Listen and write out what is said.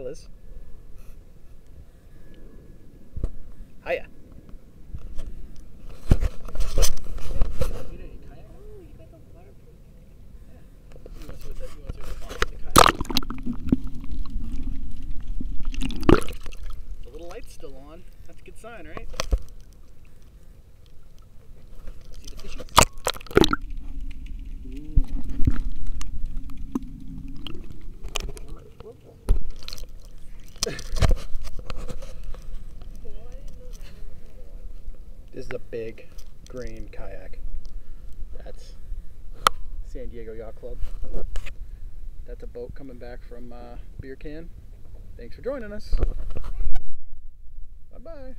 Liz. Hiya. The little light's still on. That's a good sign, right? This is a big green kayak. That's San Diego Yacht Club. That's a boat coming back from uh, Beer Can. Thanks for joining us. Bye bye.